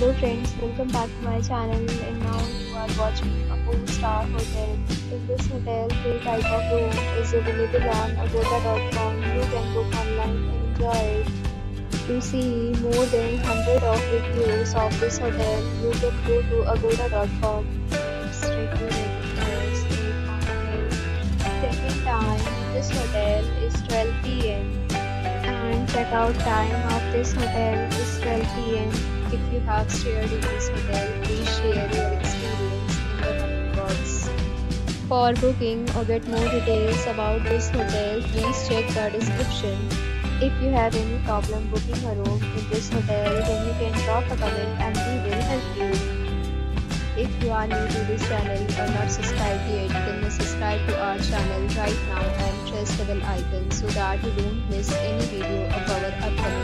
Hello friends, welcome back to my channel and now you are watching a 4-star hotel. In this hotel, three type of room is available on agoda.com. You can book online and enjoy it. To see more than 100 of reviews of this hotel, you can go to agoda.com. Its review rating is 8.8. Check-in time in this hotel is 12 pm and check-out time of this hotel is 12 pm. If you have stayed in this hotel, please share your experience in the comment box. For booking or get more details about this hotel, please check the description. If you have any problem booking a room in this hotel, then you can drop a comment and we will help you. If you are new to this channel or not subscribed yet, then subscribe to our channel right now and press the bell icon so that you don't miss any video of our upcoming.